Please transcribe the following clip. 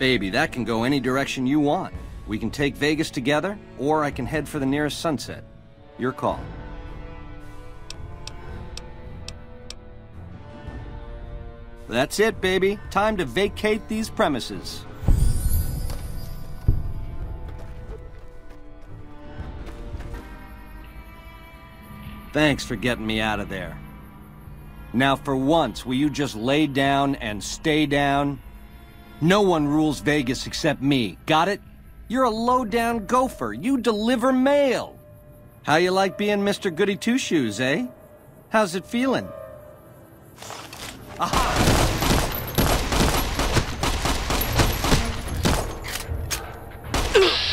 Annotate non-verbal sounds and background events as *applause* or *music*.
Baby, that can go any direction you want. We can take Vegas together, or I can head for the nearest sunset. Your call. That's it, baby. Time to vacate these premises. Thanks for getting me out of there. Now, for once, will you just lay down and stay down? No one rules Vegas except me, got it? You're a low-down gopher. You deliver mail. How you like being Mr. Goody Two-Shoes, eh? How's it feeling? Aha! Ugh. *laughs*